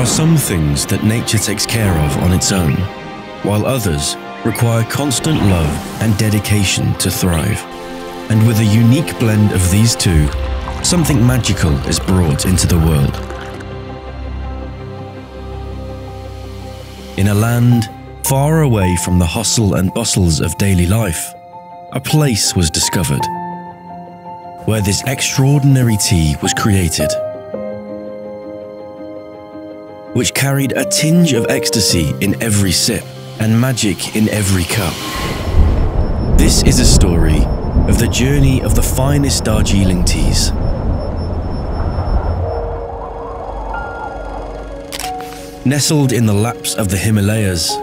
are some things that nature takes care of on its own, while others require constant love and dedication to thrive. And with a unique blend of these two, something magical is brought into the world. In a land far away from the hustle and bustles of daily life, a place was discovered where this extraordinary tea was created, which carried a tinge of ecstasy in every sip and magic in every cup. This is a story of the journey of the finest Darjeeling teas. Nestled in the laps of the Himalayas,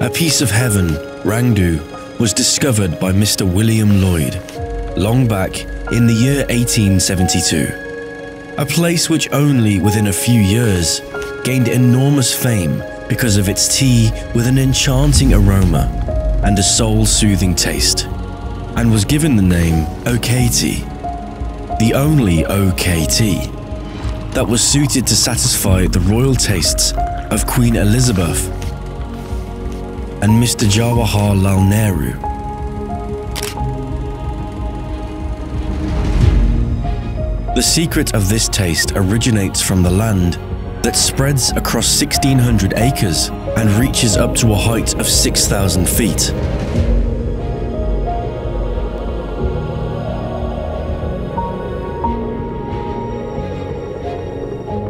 a piece of heaven, Rangdu, was discovered by Mr. William Lloyd, long back in the year 1872. A place which only within a few years gained enormous fame because of its tea with an enchanting aroma and a soul-soothing taste, and was given the name Okayti, the only Okayti that was suited to satisfy the royal tastes of Queen Elizabeth and Mr. Jawaharlal Nehru. The secret of this taste originates from the land that spreads across 1600 acres and reaches up to a height of 6,000 feet.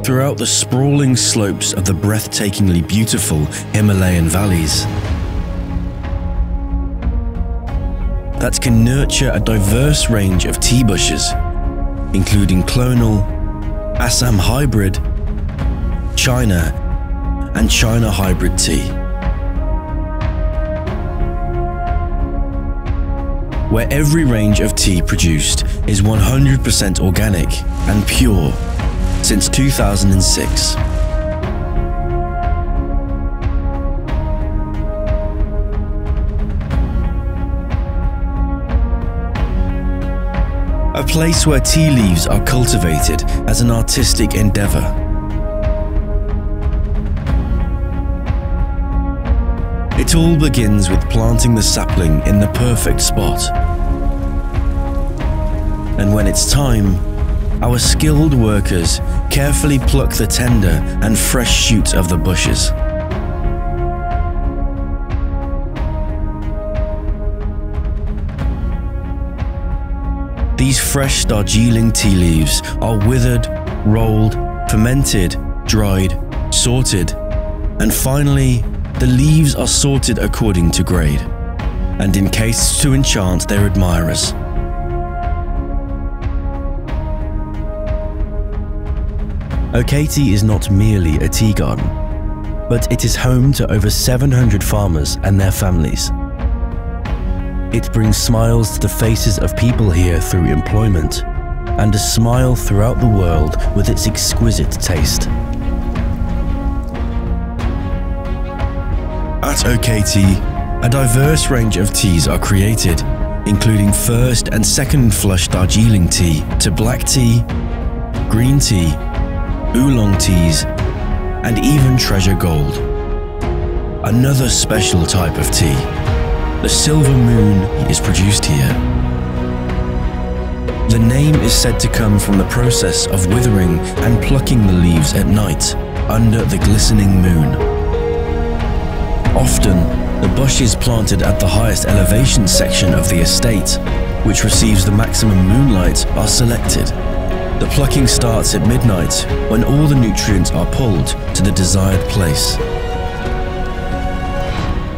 Throughout the sprawling slopes of the breathtakingly beautiful Himalayan valleys, that can nurture a diverse range of tea bushes, including clonal, Assam hybrid, China, and China hybrid tea. Where every range of tea produced is 100% organic and pure since 2006. A place where tea leaves are cultivated as an artistic endeavour. It all begins with planting the sapling in the perfect spot. And when it's time, our skilled workers carefully pluck the tender and fresh shoots of the bushes. These fresh Darjeeling tea leaves are withered, rolled, fermented, dried, sorted, and finally, the leaves are sorted according to grade and encased to enchant their admirers. Okayti is not merely a tea garden, but it is home to over 700 farmers and their families. It brings smiles to the faces of people here through employment, and a smile throughout the world with its exquisite taste. At Okayti, a diverse range of teas are created, including first and second flush Darjeeling tea to black tea, green tea, oolong teas, and even treasure gold. Another special type of tea, the silver moon, is produced here. The name is said to come from the process of withering and plucking the leaves at night under the glistening moon. Often, the bushes planted at the highest elevation section of the estate, which receives the maximum moonlight, are selected. The plucking starts at midnight when all the nutrients are pulled to the desired place.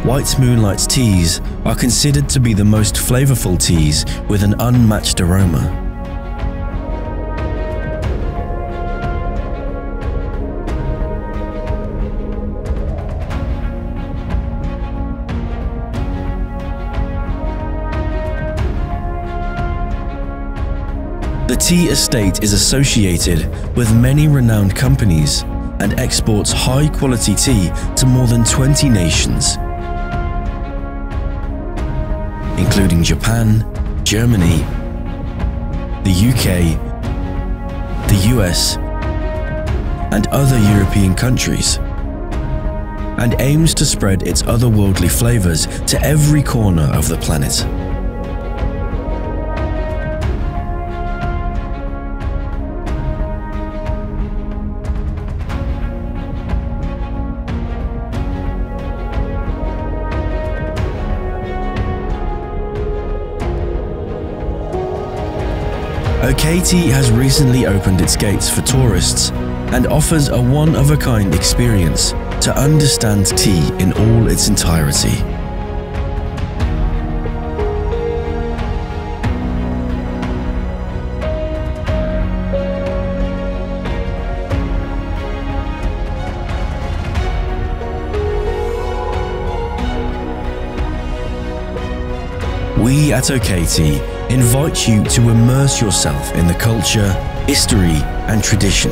White Moonlight's teas are considered to be the most flavorful teas with an unmatched aroma. The tea estate is associated with many renowned companies and exports high quality tea to more than 20 nations, including Japan, Germany, the UK, the US, and other European countries, and aims to spread its otherworldly flavors to every corner of the planet. Okayti has recently opened its gates for tourists and offers a one-of-a-kind experience to understand tea in all its entirety. We at Okayti invite you to immerse yourself in the culture, history, and tradition.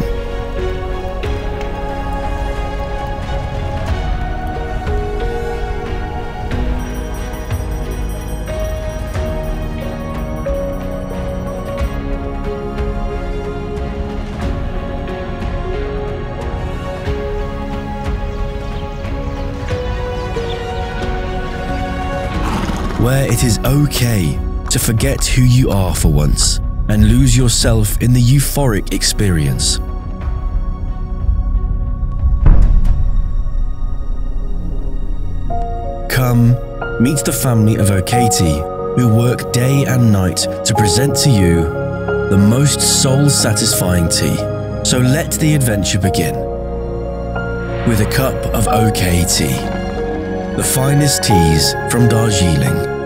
Where it is okay to forget who you are for once and lose yourself in the euphoric experience. Come, meet the family of Okayti who work day and night to present to you the most soul-satisfying tea. So let the adventure begin with a cup of Okayti, the finest teas from Darjeeling.